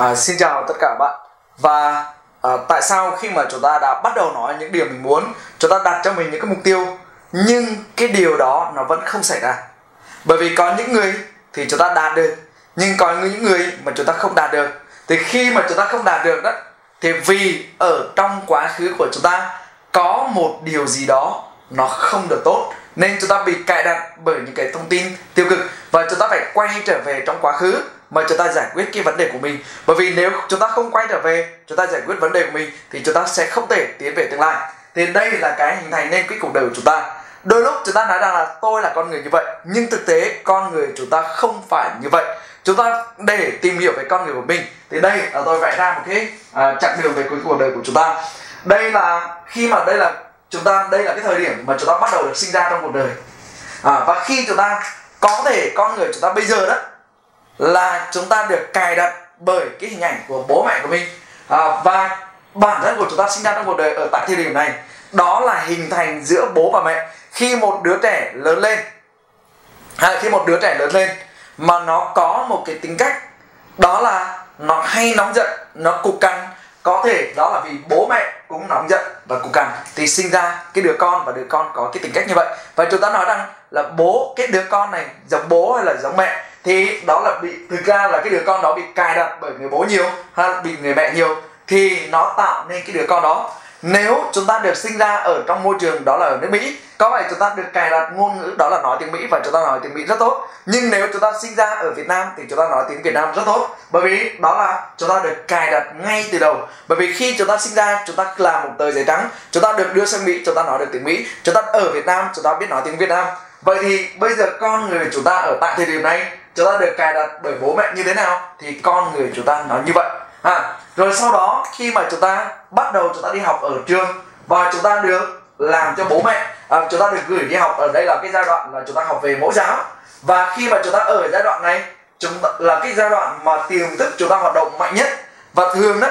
À, xin chào tất cả bạn. Và à, tại sao khi mà chúng ta đã bắt đầu nói những điều mình muốn chúng ta đặt cho mình những cái mục tiêu nhưng cái điều đó nó vẫn không xảy ra? Bởi vì có những người thì chúng ta đạt được nhưng có những người mà chúng ta không đạt được. Thì khi mà chúng ta không đạt được đó thì vì ở trong quá khứ của chúng ta có một điều gì đó nó không được tốt nên chúng ta bị cài đặt bởi những cái thông tin tiêu cực và chúng ta phải quay trở về trong quá khứ mà chúng ta giải quyết cái vấn đề của mình. Bởi vì nếu chúng ta không quay trở về chúng ta giải quyết vấn đề của mình thì chúng ta sẽ không thể tiến về tương lai. Thì đây là cái hình thành nên cái cuộc đời của chúng ta. Đôi lúc chúng ta nói rằng là tôi là con người như vậy nhưng thực tế con người chúng ta không phải như vậy. Chúng ta để tìm hiểu về con người của mình. Thì đây là tôi vẽ ra một cái uh, chặng đường về cuộc đời của chúng ta. Đây là khi mà đây là chúng ta đây là cái thời điểm mà chúng ta bắt đầu được sinh ra trong cuộc đời. À, và khi chúng ta có thể con người chúng ta bây giờ đó là chúng ta được cài đặt bởi cái hình ảnh của bố mẹ của mình. À, và bản thân của chúng ta sinh ra trong cuộc đời ở tại thời điểm này đó là hình thành giữa bố và mẹ. Khi một đứa trẻ lớn lên hay khi một đứa trẻ lớn lên mà nó có một cái tính cách đó là nó hay nóng giận nó cục cằn. Có thể đó là vì bố mẹ cũng nóng giận và cục cằn. Thì sinh ra cái đứa con và đứa con có cái tính cách như vậy. Và chúng ta nói rằng là bố cái đứa con này giống bố hay là giống mẹ? Thì đó là bị thực ra là cái đứa con đó bị cài đặt bởi người bố nhiều hay bị người mẹ nhiều thì nó tạo nên cái đứa con đó nếu chúng ta được sinh ra ở trong môi trường đó là ở nước Mỹ có vậy chúng ta được cài đặt ngôn ngữ đó là nói tiếng Mỹ và chúng ta nói tiếng Mỹ rất tốt nhưng nếu chúng ta sinh ra ở Việt Nam thì chúng ta nói tiếng Việt Nam rất tốt bởi vì đó là chúng ta được cài đặt ngay từ đầu bởi vì khi chúng ta sinh ra chúng ta là một tờ giấy trắng chúng ta được đưa sang Mỹ chúng ta nói được tiếng Mỹ chúng ta ở Việt Nam chúng ta biết nói tiếng Việt Nam vậy thì bây giờ con người chúng ta ở tại thời điểm này chúng ta được cài đặt bởi bố mẹ như thế nào thì con người chúng ta nó như vậy à, rồi sau đó khi mà chúng ta bắt đầu chúng ta đi học ở trường và chúng ta được làm cho bố mẹ à, chúng ta được gửi đi học ở đây là cái giai đoạn là chúng ta học về mẫu giáo và khi mà chúng ta ở giai đoạn này chúng ta, là cái giai đoạn mà tiềm thức chúng ta hoạt động mạnh nhất và thường đó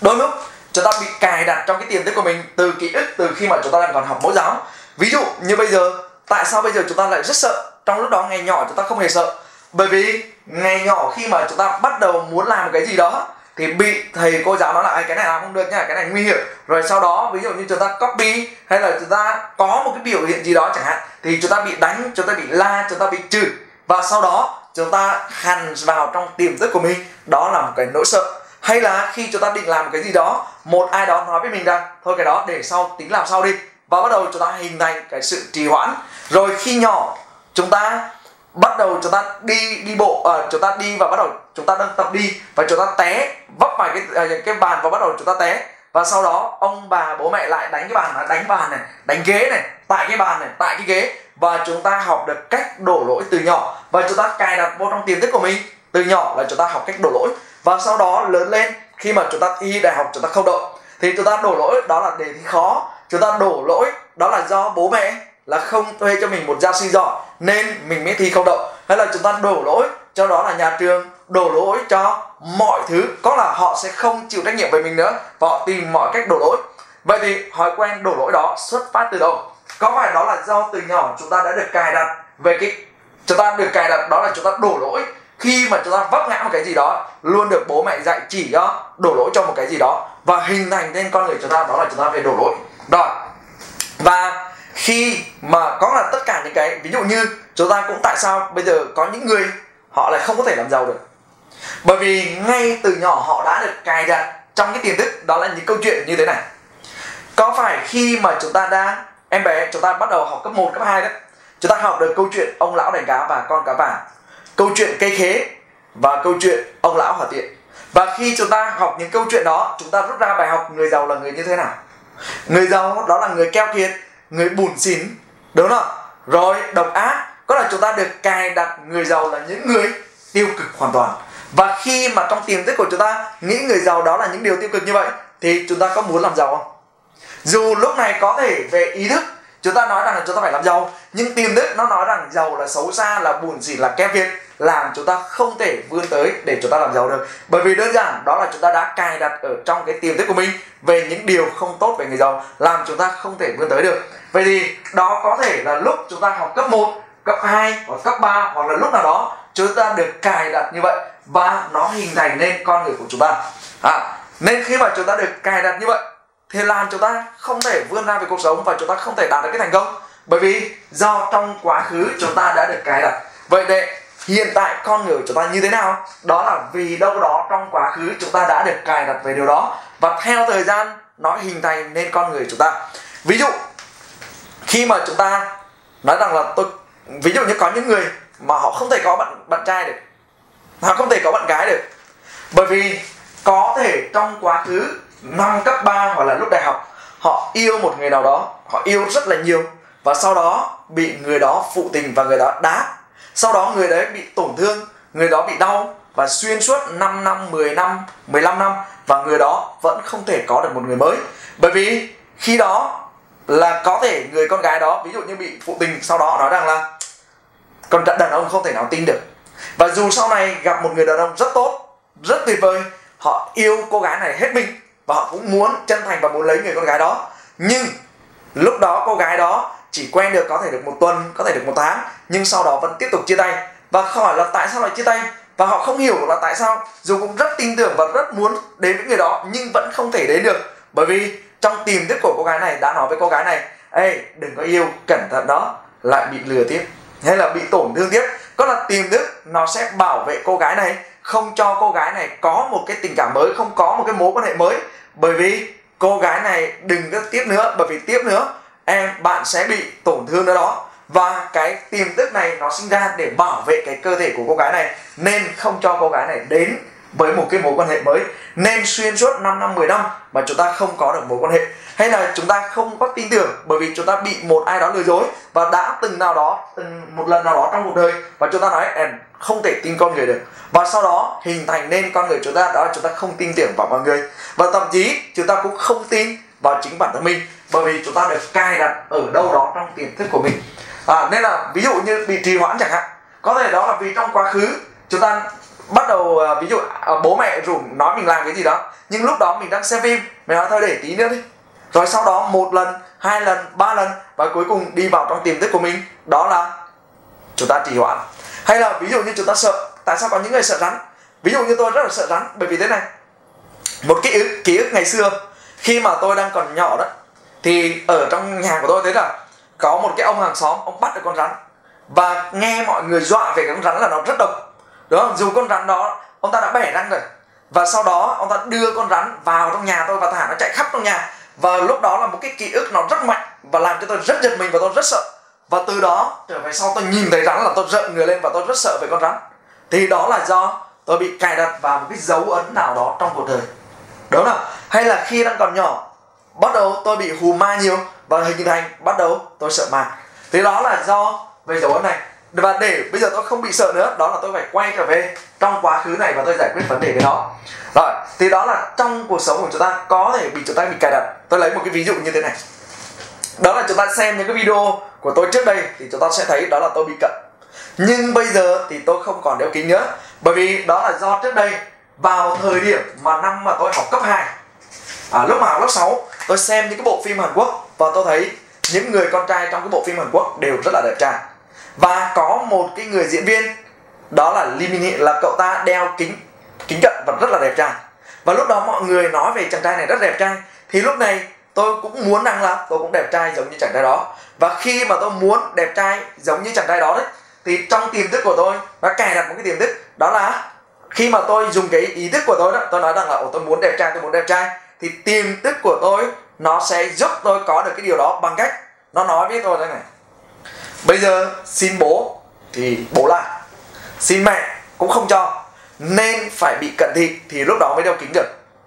đôi lúc chúng ta bị cài đặt trong cái tiềm thức của mình từ ký ức từ khi mà chúng ta đang còn học mẫu giáo ví dụ như bây giờ tại sao bây giờ chúng ta lại rất sợ trong lúc đó ngày nhỏ chúng ta không hề sợ bởi vì ngày nhỏ khi mà chúng ta bắt đầu muốn làm cái gì đó thì bị thầy cô giáo nói là cái này làm không được nha cái này nguy hiểm rồi sau đó ví dụ như chúng ta copy hay là chúng ta có một cái biểu hiện gì đó chẳng hạn thì chúng ta bị đánh chúng ta bị la chúng ta bị trừ và sau đó chúng ta hằn vào trong tiềm thức của mình đó là một cái nỗi sợ hay là khi chúng ta định làm cái gì đó một ai đó nói với mình rằng thôi cái đó để sau tính làm sau đi và bắt đầu chúng ta hình thành cái sự trì hoãn rồi khi nhỏ chúng ta bắt đầu chúng ta đi đi bộ à, chúng ta đi và bắt đầu chúng ta đang tập đi và chúng ta té vấp phải cái à, cái bàn và bắt đầu chúng ta té và sau đó ông bà bố mẹ lại đánh cái bàn này đánh bàn này đánh ghế này tại cái bàn này tại cái ghế và chúng ta học được cách đổ lỗi từ nhỏ và chúng ta cài đặt vô trong tiềm thức của mình từ nhỏ là chúng ta học cách đổ lỗi và sau đó lớn lên khi mà chúng ta thi đại học chúng ta không đậu thì chúng ta đổ lỗi đó là đề thi khó chúng ta đổ lỗi đó là do bố mẹ là không thuê cho mình một gia sư giỏi, nên mình mới thi không đậu hay là chúng ta đổ lỗi, cho đó là nhà trường đổ lỗi cho mọi thứ. Có là họ sẽ không chịu trách nhiệm về mình nữa, và họ tìm mọi cách đổ lỗi. Vậy thì thói quen đổ lỗi đó xuất phát từ đâu? Có phải đó là do từ nhỏ chúng ta đã được cài đặt về cái, chúng ta được cài đặt đó là chúng ta đổ lỗi? Khi mà chúng ta vấp ngã một cái gì đó, luôn được bố mẹ dạy chỉ cho đổ lỗi cho một cái gì đó, và hình thành nên con người chúng ta, đó là chúng ta phải đổ lỗi. Rồi, và khi mà có là tất cả những cái ví dụ như chúng ta cũng tại sao bây giờ có những người họ lại không có thể làm giàu được? Bởi vì ngay từ nhỏ họ đã được cài đặt trong cái tiềm thức đó là những câu chuyện như thế này. Có phải khi mà chúng ta đã em bé chúng ta bắt đầu học cấp 1, cấp 2 đó chúng ta học được câu chuyện ông lão đánh cá và con cá vàng câu chuyện cây khế và câu chuyện ông lão hỏa tiện. Và khi chúng ta học những câu chuyện đó chúng ta rút ra bài học người giàu là người như thế nào? Người giàu đó là người keo kiệt người bùn xỉn. Đúng không rồi, độc ác. Có là chúng ta được cài đặt người giàu là những người tiêu cực hoàn toàn. Và khi mà trong tiềm thức của chúng ta nghĩ người giàu đó là những điều tiêu cực như vậy, thì chúng ta có muốn làm giàu không? Dù lúc này có thể về ý thức, chúng ta nói rằng là chúng ta phải làm giàu, nhưng tiềm thức nó nói rằng giàu là xấu xa, là buồn xỉn, là kém việc làm chúng ta không thể vươn tới để chúng ta làm giàu được. Bởi vì đơn giản, đó là chúng ta đã cài đặt ở trong cái tiềm thức của mình về những điều không tốt về người giàu, làm chúng ta không thể vươn tới được vậy thì đó có thể là lúc chúng ta học cấp 1 cấp 2 hoặc cấp 3 hoặc là lúc nào đó chúng ta được cài đặt như vậy và nó hình thành nên con người của chúng ta. À, nên khi mà chúng ta được cài đặt như vậy thì làm chúng ta không thể vươn ra về cuộc sống và chúng ta không thể đạt được cái thành công. Bởi vì do trong quá khứ chúng ta đã được cài đặt. Vậy để hiện tại con người của chúng ta như thế nào? Đó là vì đâu đó trong quá khứ chúng ta đã được cài đặt về điều đó. Và theo thời gian nó hình thành nên con người chúng ta. Ví dụ khi mà chúng ta nói rằng là tôi, ví dụ như có những người mà họ không thể có bạn bạn trai được. Họ không thể có bạn gái được. Bởi vì có thể trong quá khứ, năm cấp 3 hoặc là lúc đại học, họ yêu một người nào đó, họ yêu rất là nhiều và sau đó bị người đó phụ tình và người đó đá. Sau đó người đấy bị tổn thương, người đó bị đau và xuyên suốt 5 năm 10 năm 15 năm và người đó vẫn không thể có được một người mới. Bởi vì khi đó là có thể người con gái đó, ví dụ như bị phụ tình sau đó, nói rằng là con đàn ông không thể nào tin được. Và dù sau này gặp một người đàn ông rất tốt, rất tuyệt vời, họ yêu cô gái này hết mình và họ cũng muốn chân thành và muốn lấy người con gái đó. Nhưng lúc đó cô gái đó chỉ quen được có thể được một tuần, có thể được một tháng, nhưng sau đó vẫn tiếp tục chia tay. Và hỏi là tại sao lại chia tay, và họ không hiểu là tại sao, dù cũng rất tin tưởng và rất muốn đến với người đó, nhưng vẫn không thể đến được. Bởi vì trong tiềm thức của cô gái này, đã nói với cô gái này, ê, đừng có yêu, cẩn thận đó, lại bị lừa tiếp, hay là bị tổn thương tiếp. Có là tiềm thức, nó sẽ bảo vệ cô gái này, không cho cô gái này có một cái tình cảm mới, không có một cái mối quan hệ mới. Bởi vì cô gái này đừng có tiếp nữa, bởi vì tiếp nữa, em, bạn sẽ bị tổn thương nữa đó. Và cái tiềm thức này nó sinh ra để bảo vệ cái cơ thể của cô gái này, nên không cho cô gái này đến với một cái mối quan hệ mới nên xuyên suốt 5 năm 10 năm mà chúng ta không có được mối quan hệ. Hay là chúng ta không có tin tưởng bởi vì chúng ta bị một ai đó lừa dối và đã từng nào đó từng một lần nào đó trong cuộc đời và chúng ta nói em không thể tin con người được. Và sau đó hình thành nên con người chúng ta đó là chúng ta không tin tưởng vào mọi người. Và thậm chí chúng ta cũng không tin vào chính bản thân mình bởi vì chúng ta được cài đặt ở đâu đó trong tiềm thức của mình. À, nên là ví dụ như bị trì hoãn chẳng hạn. Có thể đó là vì trong quá khứ chúng ta bắt đầu ờ, ví dụ ờ, bố mẹ rủ nói mình làm cái gì đó, nhưng lúc đó mình đang xem phim mình nói thôi để tí nữa đi. Rồi sau đó một lần, hai lần, ba lần và cuối cùng đi vào trong tiềm thức của mình, đó là chúng ta trì hoãn. Hay là ví dụ như chúng ta sợ, tại sao có những người sợ rắn? Ví dụ như tôi rất là sợ rắn, bởi vì thế này, một ký ức ký ức ngày xưa, khi mà tôi đang còn nhỏ đó, thì ở trong nhà của tôi thế là có một cái ông hàng xóm, ông bắt được con rắn. Và nghe mọi người dọa về con rắn là nó rất độc đúng không? Dù con rắn đó, ông ta đã bẻ răng rồi. Và sau đó, ông ta đưa con rắn vào trong nhà tôi và thả nó chạy khắp trong nhà. Và lúc đó là một cái ký ức nó rất mạnh và làm cho tôi rất giật mình và tôi rất sợ. Và từ đó trở về sau tôi nhìn thấy rắn là tôi rợn người lên và tôi rất sợ về con rắn. Thì đó là do tôi bị cài đặt vào một cái dấu ấn nào đó trong cuộc đời. Đúng không? Hay là khi đang còn nhỏ, bắt đầu tôi bị hù ma nhiều và hình thành, bắt đầu tôi sợ ma. Thì đó là do về dấu ấn này và để bây giờ tôi không bị sợ nữa đó là tôi phải quay trở về trong quá khứ này và tôi giải quyết vấn đề với nó. Rồi thì đó là trong cuộc sống của chúng ta có thể bị chúng ta bị cài đặt. Tôi lấy một cái ví dụ như thế này. Đó là chúng ta xem những cái video của tôi trước đây thì chúng ta sẽ thấy đó là tôi bị cận. Nhưng bây giờ thì tôi không còn đeo kính nữa bởi vì đó là do trước đây vào thời điểm mà năm mà tôi học cấp 2 à, lúc mà học lớp 6 tôi xem những cái bộ phim Hàn Quốc và tôi thấy những người con trai trong cái bộ phim Hàn Quốc đều rất là đẹp trai và có một cái người diễn viên, đó là Lee Min Hee, là cậu ta đeo kính kính cận và rất là đẹp trai. Và lúc đó mọi người nói về chàng trai này rất đẹp trai. Thì lúc này tôi cũng muốn rằng là tôi cũng đẹp trai giống như chàng trai đó. Và khi mà tôi muốn đẹp trai giống như chàng trai đó đấy, thì trong tiềm thức của tôi, nó cài đặt một cái tiềm thức, đó là khi mà tôi dùng cái ý thức của tôi đó, tôi nói rằng là tôi muốn đẹp trai, tôi muốn đẹp trai. Thì tiềm thức của tôi, nó sẽ giúp tôi có được cái điều đó bằng cách nó nói với tôi thế này bây giờ xin bố thì bố lại. Xin mẹ cũng không cho. Nên phải bị cận thị thì lúc đó mới đeo kính được.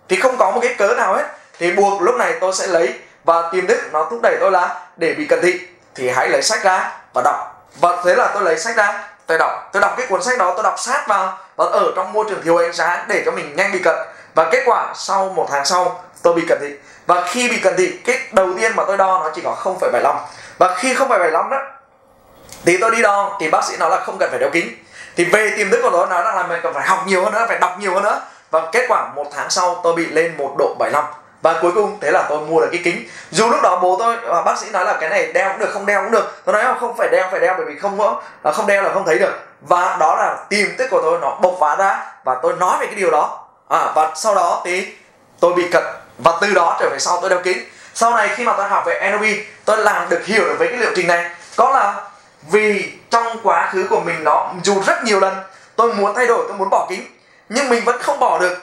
Thì không có một cái cớ nào hết. Thì buộc lúc này tôi sẽ lấy và tiềm thức nó thúc đẩy tôi là để bị cận thị. Thì hãy lấy sách ra và đọc. Và thế là tôi lấy sách ra, tôi đọc. Tôi đọc cái cuốn sách đó, tôi đọc sát vào. Và ở trong môi trường thiếu ánh sáng để cho mình nhanh bị cận và kết quả sau một tháng sau tôi bị cận thị. Và khi bị cận thị cái đầu tiên mà tôi đo nó chỉ có 0,75 và khi 0,75 đó thì tôi đi đo thì bác sĩ nói là không cần phải đeo kính. Thì về tiềm thức của tôi nói rằng là mình cần phải học nhiều hơn nữa phải đọc nhiều hơn nữa. Và kết quả một tháng sau tôi bị lên một độ 75 và cuối cùng thế là tôi mua được cái kính. Dù lúc đó bố tôi và bác sĩ nói là cái này đeo cũng được không đeo cũng được. Tôi nói là không phải đeo phải đeo bởi vì không có à, không đeo là không thấy được. Và đó là tiềm thức của tôi nó bộc phá ra. Và tôi nói về cái điều đó à, và sau đó thì tôi bị cận và từ đó trở về sau tôi đeo kính sau này khi mà tôi học về NLP tôi làm được hiểu được với cái liệu trình này. Có là vì trong quá khứ của mình nó dù rất nhiều lần tôi muốn thay đổi tôi muốn bỏ kính nhưng mình vẫn không bỏ được.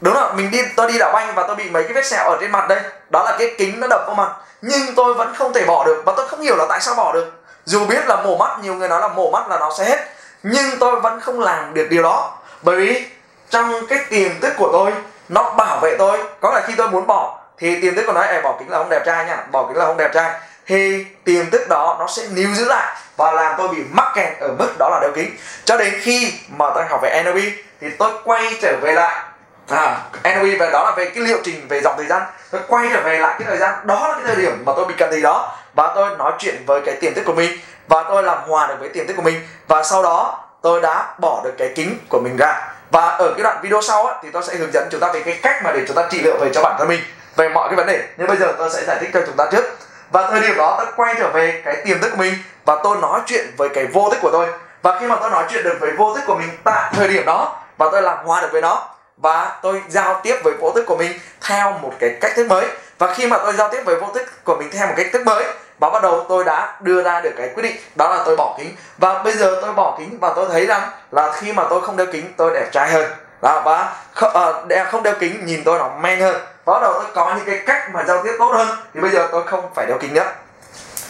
Đúng rồi mình đi tôi đi đảo banh và tôi bị mấy cái vết sẹo ở trên mặt đây. Đó là cái kính nó đập vào mặt. Nhưng tôi vẫn không thể bỏ được và tôi không hiểu là tại sao bỏ được. Dù biết là mổ mắt nhiều người nói là mổ mắt là nó sẽ hết. Nhưng tôi vẫn không làm được điều đó. Bởi vì trong cái tiềm thức của tôi nó bảo vệ tôi. Có là khi tôi muốn bỏ thì tiềm thức của nói bỏ kính là không đẹp trai nha. Bỏ kính là không đẹp trai. Thì tiềm thức đó nó sẽ níu giữ lại và làm tôi bị mắc kẹt ở mức đó là đeo kính. Cho đến khi mà tôi học về NLP thì tôi quay trở về lại. À, NLP và đó là về cái liệu trình về dòng thời gian. Tôi quay trở về lại cái thời gian. Đó là cái thời điểm mà tôi bị cần gì đó. Và tôi nói chuyện với cái tiềm thức của mình. Và tôi làm hòa được với tiềm thức của mình. Và sau đó tôi đã bỏ được cái kính của mình ra và ở cái đoạn video sau á, thì tôi sẽ hướng dẫn chúng ta về cái cách mà để chúng ta trị liệu về cho bản thân mình về mọi cái vấn đề. Nhưng bây giờ tôi sẽ giải thích cho chúng ta trước. Và thời điểm đó tôi quay trở về cái tiềm thức của mình và tôi nói chuyện với cái vô thức của tôi. Và khi mà tôi nói chuyện được với vô thức của mình tại thời điểm đó và tôi làm hòa được với nó và tôi giao tiếp với vô thức của mình theo một cái cách thức mới. Và khi mà tôi giao tiếp với vô thức của mình theo một cách thức mới và bắt đầu tôi đã đưa ra được cái quyết định đó là tôi bỏ kính. Và bây giờ tôi bỏ kính và tôi thấy rằng là khi mà tôi không đeo kính tôi đẹp trai hơn. Đó, và không, uh, ờ, không đeo kính nhìn tôi nó men hơn. Bắt đầu tôi có những cái cách mà giao tiếp tốt hơn thì bây giờ tôi không phải đeo kính nữa.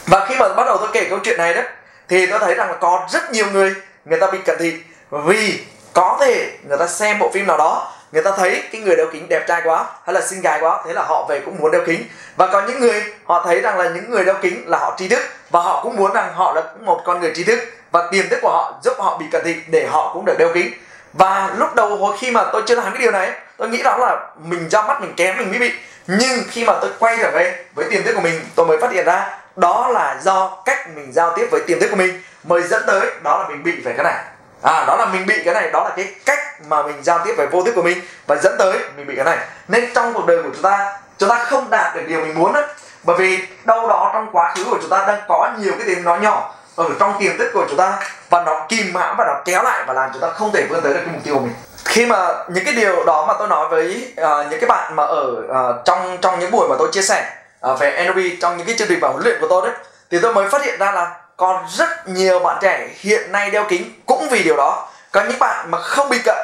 Và khi mà bắt đầu tôi kể câu chuyện này đó thì tôi thấy rằng là có rất nhiều người người ta bị cận thị. Vì có thể người ta xem bộ phim nào đó người ta thấy cái người đeo kính đẹp trai quá, hay là xinh gái quá, thế là họ về cũng muốn đeo kính. Và có những người, họ thấy rằng là những người đeo kính là họ trí thức, và họ cũng muốn rằng họ là một con người trí thức, và tiềm thức của họ giúp họ bị cận thị để họ cũng được đeo kính. Và lúc đầu hồi khi mà tôi chưa làm cái điều này, tôi nghĩ đó là mình ra mắt mình kém, mình mới bị. Nhưng khi mà tôi quay trở về với tiềm thức của mình, tôi mới phát hiện ra đó là do cách mình giao tiếp với tiềm thức của mình mới dẫn tới đó là mình bị về cái này à đó là mình bị cái này đó là cái cách mà mình giao tiếp với vô thức của mình và dẫn tới mình bị cái này. Nên trong cuộc đời của chúng ta chúng ta không đạt được điều mình muốn đấy bởi vì đâu đó trong quá khứ của chúng ta đang có nhiều cái tiếng nói nhỏ ở trong tiềm thức của chúng ta và nó kìm hãm và nó kéo lại và làm chúng ta không thể vươn tới được cái mục tiêu của mình. Khi mà những cái điều đó mà tôi nói với uh, những cái bạn mà ở uh, trong trong những buổi mà tôi chia sẻ uh, về NLP trong những cái chương trình và huấn luyện của tôi đấy thì tôi mới phát hiện ra là còn rất nhiều bạn trẻ hiện nay đeo kính cũng vì điều đó. Có những bạn mà không bị cận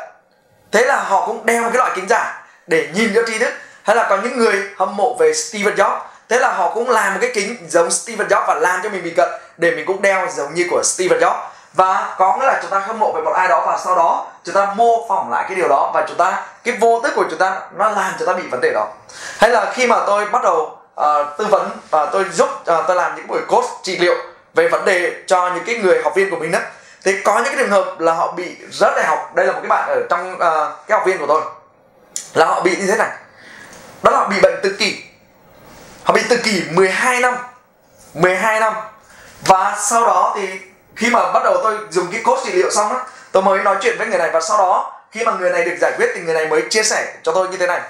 thế là họ cũng đeo một cái loại kính giả để nhìn cho tri thức. Hay là có những người hâm mộ về Steve Jobs thế là họ cũng làm một cái kính giống Steve Jobs và làm cho mình bị cận để mình cũng đeo giống như của Steve Jobs. Và có nghĩa là chúng ta hâm mộ về một ai đó và sau đó chúng ta mô phỏng lại cái điều đó và chúng ta cái vô thức của chúng ta nó làm cho ta bị vấn đề đó. Hay là khi mà tôi bắt đầu uh, tư vấn và uh, tôi giúp uh, tôi làm những buổi coach trị liệu về vấn đề cho những cái người học viên của mình đó thì có những cái trường hợp là họ bị rớt đại học. Đây là một cái bạn ở trong uh, cái học viên của tôi. Là họ bị như thế này. Đó là họ bị bệnh tự kỷ. Họ bị tự kỷ 12 năm. 12 năm. Và sau đó thì khi mà bắt đầu tôi dùng cái cốt trị liệu xong á tôi mới nói chuyện với người này. Và sau đó khi mà người này được giải quyết thì người này mới chia sẻ cho tôi như thế này.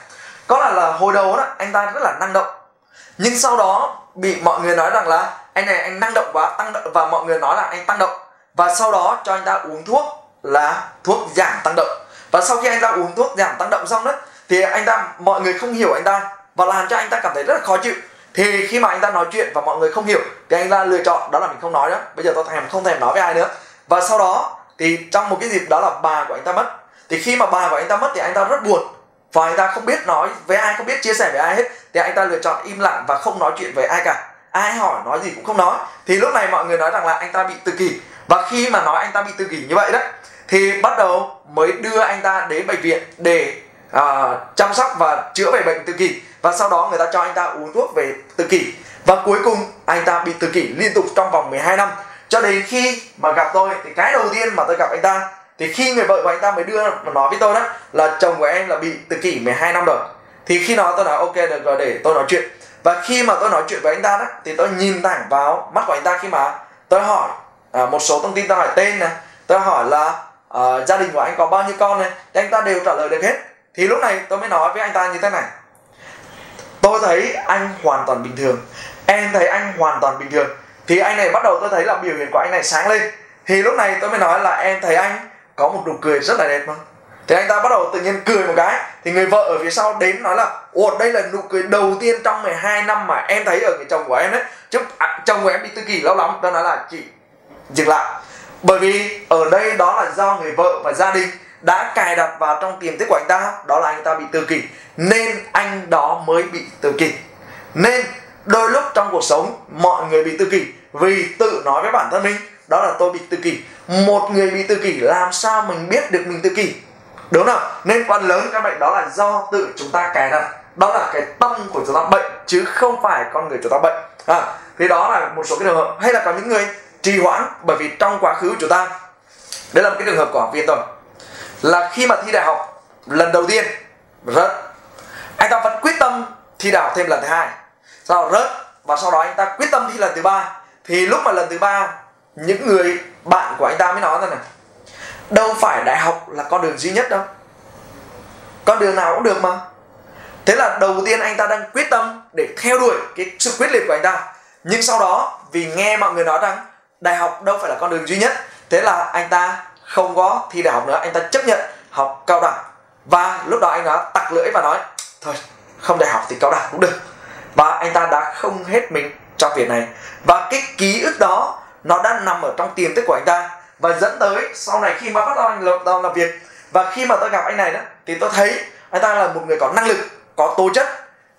Có là là hồi đầu đó anh ta rất là năng động. Nhưng sau đó bị mọi người nói rằng là anh này anh năng động quá tăng động và mọi người nói là anh tăng động và sau đó cho anh ta uống thuốc là thuốc giảm tăng động và sau khi anh ta uống thuốc giảm tăng động xong đó thì anh ta mọi người không hiểu anh ta và làm cho anh ta cảm thấy rất là khó chịu thì khi mà anh ta nói chuyện và mọi người không hiểu thì anh ta lựa chọn đó là mình không nói nữa bây giờ tôi thèm không thèm nói với ai nữa và sau đó thì trong một cái dịp đó là bà của anh ta mất thì khi mà bà của anh ta mất thì anh ta rất buồn và anh ta không biết nói với ai không biết chia sẻ với ai hết thì anh ta lựa chọn im lặng và không nói chuyện với ai cả ai hỏi nói gì cũng không nói. Thì lúc này mọi người nói rằng là anh ta bị tự kỷ. Và khi mà nói anh ta bị tự kỷ như vậy đó thì bắt đầu mới đưa anh ta đến bệnh viện để uh, chăm sóc và chữa về bệnh tự kỷ. Và sau đó người ta cho anh ta uống thuốc về tự kỷ. Và cuối cùng anh ta bị tự kỷ liên tục trong vòng 12 năm. Cho đến khi mà gặp tôi thì cái đầu tiên mà tôi gặp anh ta thì khi người vợ của anh ta mới đưa mà nói với tôi đó là chồng của em là bị tự kỷ 12 năm rồi. Thì khi nói tôi nói ok được rồi để tôi nói chuyện và khi mà tôi nói chuyện với anh ta đó thì tôi nhìn thẳng vào mắt của anh ta khi mà tôi hỏi à, một số thông tin tôi hỏi tên này. Tôi hỏi là à, gia đình của anh có bao nhiêu con này? Thì anh ta đều trả lời được hết. Thì lúc này tôi mới nói với anh ta như thế này. Tôi thấy anh hoàn toàn bình thường. Em thấy anh hoàn toàn bình thường. Thì anh này bắt đầu tôi thấy là biểu hiện của anh này sáng lên. Thì lúc này tôi mới nói là em thấy anh có một nụ cười rất là đẹp mà thế anh ta bắt đầu tự nhiên cười một cái. Thì người vợ ở phía sau đến nói là ồ đây là nụ cười đầu tiên trong 12 năm mà em thấy ở người chồng của em đấy chứ à, chồng của em bị tự kỷ lâu lắm. Đó nói là chị dừng lại. Bởi vì ở đây đó là do người vợ và gia đình đã cài đặt vào trong tiềm thức của anh ta. Đó là anh ta bị tự kỷ nên anh đó mới bị tự kỷ. Nên đôi lúc trong cuộc sống mọi người bị tự kỷ vì tự nói với bản thân mình đó là tôi bị tự kỷ. Một người bị tự kỷ làm sao mình biết được mình tự kỷ? Đúng không? Nên phần lớn các bệnh đó là do tự chúng ta cài đặt. Đó là cái tâm của chúng ta bệnh chứ không phải con người chúng ta bệnh. À, thì đó là một số cái trường hợp. Hay là có những người trì hoãn bởi vì trong quá khứ của chúng ta. Đây là một cái trường hợp của học viên tôi là khi mà thi đại học lần đầu tiên rớt. Anh ta vẫn quyết tâm thi đại học thêm lần thứ hai. Sau rớt và sau đó anh ta quyết tâm thi lần thứ ba. Thì lúc mà lần thứ ba những người bạn của anh ta mới nói rằng này đâu phải đại học là con đường duy nhất đâu. Con đường nào cũng được mà. Thế là đầu tiên anh ta đang quyết tâm để theo đuổi cái sự quyết liệt của anh ta. Nhưng sau đó, vì nghe mọi người nói rằng đại học đâu phải là con đường duy nhất, thế là anh ta không có thi đại học nữa. Anh ta chấp nhận học cao đẳng. Và lúc đó anh đã tặc lưỡi và nói, thôi, không đại học thì cao đẳng cũng được. Và anh ta đã không hết mình trong việc này. Và cái ký ức đó, nó đã nằm ở trong tiềm thức của anh ta và dẫn tới sau này khi mà bắt đầu anh làm, làm, làm việc và khi mà tôi gặp anh này đó thì tôi thấy anh ta là một người có năng lực có tố chất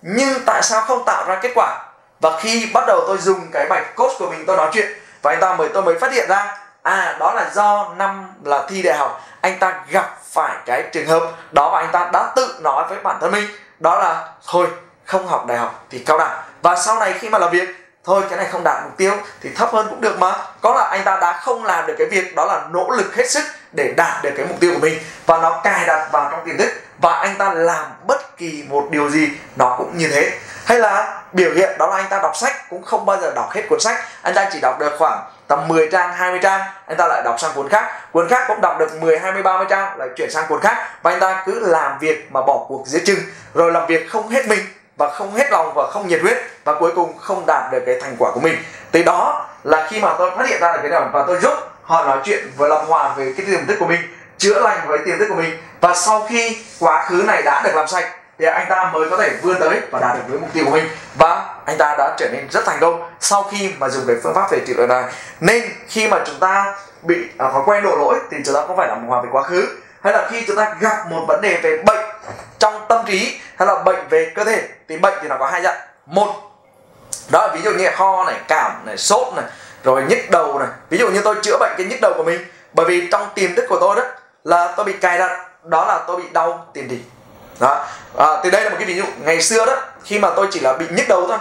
nhưng tại sao không tạo ra kết quả? Và khi bắt đầu tôi dùng cái bài coach của mình tôi nói chuyện và anh ta mới tôi mới phát hiện ra à đó là do năm là thi đại học anh ta gặp phải cái trường hợp đó và anh ta đã tự nói với bản thân mình đó là thôi không học đại học thì cao đẳng. Và sau này khi mà làm việc thôi, cái này không đạt mục tiêu thì thấp hơn cũng được mà. Có là anh ta đã không làm được cái việc đó là nỗ lực hết sức để đạt được cái mục tiêu của mình. Và nó cài đặt vào trong tiềm thức và anh ta làm bất kỳ một điều gì, nó cũng như thế. Hay là biểu hiện đó là anh ta đọc sách, cũng không bao giờ đọc hết cuốn sách. Anh ta chỉ đọc được khoảng tầm 10 trang 20 trang, anh ta lại đọc sang cuốn khác. Cuốn khác cũng đọc được 10 20 30 trang, lại chuyển sang cuốn khác. Và anh ta cứ làm việc mà bỏ cuộc giữa chừng, rồi làm việc không hết mình và không hết lòng và không nhiệt huyết và cuối cùng không đạt được cái thành quả của mình. Từ đó là khi mà tôi phát hiện ra được cái nào và tôi giúp họ nói chuyện với lòng hòa về cái tiềm thức của mình chữa lành với tiềm thức của mình. Và sau khi quá khứ này đã được làm sạch thì anh ta mới có thể vươn tới và đạt được với mục tiêu của mình. Và anh ta đã trở nên rất thành công sau khi mà dùng cái phương pháp về trị liệu này. Nên khi mà chúng ta bị à, thói quen đổ lỗi thì chúng ta không phải làm hòa về quá khứ hay là khi chúng ta gặp một vấn đề về bệnh trong tâm trí hay là bệnh về cơ thể thì bệnh thì nó có hai dạng. Một đó là ví dụ như ho này cảm này sốt này rồi nhức đầu này. Ví dụ như tôi chữa bệnh cái nhức đầu của mình bởi vì trong tiềm thức của tôi đó là tôi bị cài đặt đó là tôi bị đau tiền đình đó. À, thì đây là một cái ví dụ. Ngày xưa đó khi mà tôi chỉ là bị nhức đầu thôi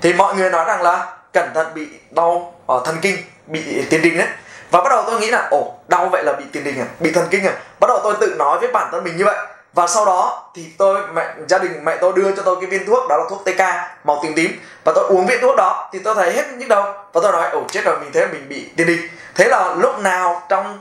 thì mọi người nói rằng là cẩn thận bị đau ở thần kinh bị tiền đình đấy và bắt đầu tôi nghĩ là, ồ, đau vậy là bị tiền đình à? Bị thần kinh à? Bắt đầu tôi tự nói với bản thân mình như vậy. Và sau đó thì tôi, mẹ, gia đình mẹ tôi đưa cho tôi cái viên thuốc, đó là thuốc TK màu tím tím. Và tôi uống viên thuốc đó thì tôi thấy hết nhức đầu. Và tôi nói, ồ, chết rồi, mình thấy mình bị tiền đình. Thế là lúc nào trong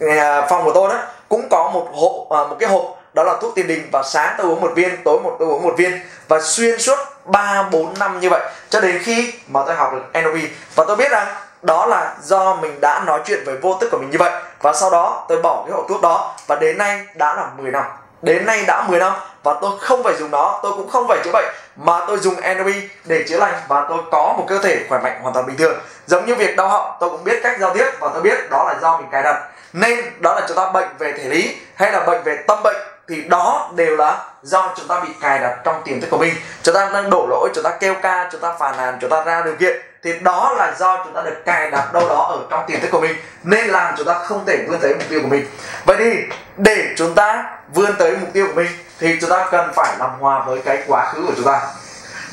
à, phòng của tôi đó, cũng có một hộp à, một cái hộp, đó là thuốc tiền đình. Và sáng tôi uống một viên, tối một tôi uống một viên. Và xuyên suốt 3 4 năm như vậy, cho đến khi mà tôi học được NLP và tôi biết rằng đó là do mình đã nói chuyện với vô thức của mình như vậy. Và sau đó tôi bỏ cái hộp thuốc đó và đến nay đã là 10 năm. Đến nay đã 10 năm và tôi không phải dùng nó, tôi cũng không phải chữa bệnh, mà tôi dùng NLP để chữa lành và tôi có một cơ thể khỏe mạnh hoàn toàn bình thường. Giống như việc đau họng, tôi cũng biết cách giao tiếp và tôi biết đó là do mình cài đặt. Nên đó là chúng ta bệnh về thể lý hay là bệnh về tâm bệnh thì đó đều là do chúng ta bị cài đặt trong tiềm thức của mình. Chúng ta đang đổ lỗi, chúng ta kêu ca, chúng ta phàn nàn, chúng ta ra điều kiện thì đó là do chúng ta được cài đặt đâu đó ở trong tiềm thức của mình, nên làm chúng ta không thể vươn tới mục tiêu của mình. Vậy thì, để chúng ta vươn tới mục tiêu của mình, thì chúng ta cần phải làm hòa với cái quá khứ của chúng ta.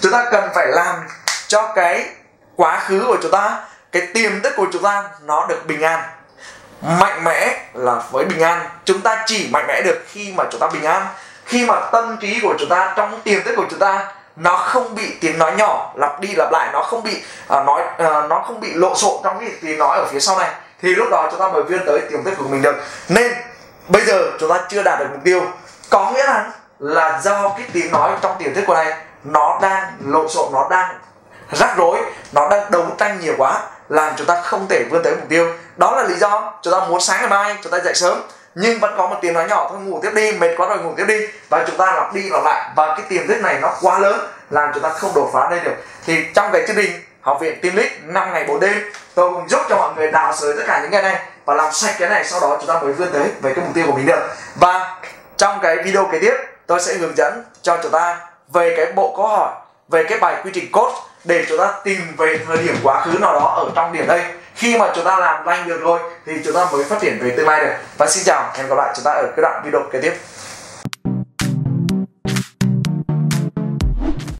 Chúng ta cần phải làm cho cái quá khứ của chúng ta, cái tiềm thức của chúng ta nó được bình an. Mạnh mẽ là với bình an. Chúng ta chỉ mạnh mẽ được khi mà chúng ta bình an. Khi mà tâm trí của chúng ta trong tiềm thức của chúng ta nó không bị tiếng nói nhỏ lặp đi lặp lại nó không bị uh, nói uh, nó không bị lộn xộn trong cái tiếng nói ở phía sau này. Thì lúc đó chúng ta mới vươn tới tiềm thức của mình được. Nên bây giờ chúng ta chưa đạt được mục tiêu. Có nghĩa là là do cái tiếng nói trong tiềm thức của này nó đang lộn xộn nó đang rắc rối nó đang đấu tranh nhiều quá làm chúng ta không thể vươn tới mục tiêu. Đó là lý do chúng ta muốn sáng ngày mai chúng ta dậy sớm nhưng vẫn có một tiếng nói nhỏ thôi, ngủ tiếp đi, mệt quá rồi ngủ tiếp đi. Và chúng ta lặp đi lặp lại. Và cái tiềm thức này nó quá lớn, làm chúng ta không đột phá lên được. Thì trong cái chương trình học viện team lead 5 ngày 4 đêm, tôi cũng giúp cho mọi người đào sới tất cả những cái này và làm sạch cái này, sau đó chúng ta mới vươn tới về cái mục tiêu của mình được. Và trong cái video kế tiếp, tôi sẽ hướng dẫn cho chúng ta về cái bộ câu hỏi, về cái bài quy trình code để chúng ta tìm về thời điểm quá khứ nào đó ở trong điểm đây khi mà chúng ta làm lành được rồi thì chúng ta mới phát triển về tương lai được. Và xin chào, hẹn gặp lại chúng ta ở cái đoạn video kế tiếp.